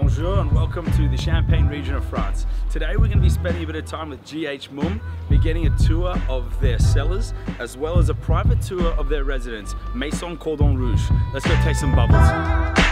Bonjour and welcome to the Champagne region of France. Today we're going to be spending a bit of time with GH Mumm, be getting a tour of their cellars as well as a private tour of their residence, Maison Cordon Rouge. Let's go take some bubbles.